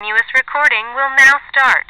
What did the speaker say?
Continuous recording will now start.